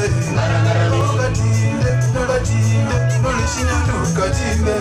ukatinde nolatinde nolishinyatukatinde